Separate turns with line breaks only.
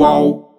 whoa.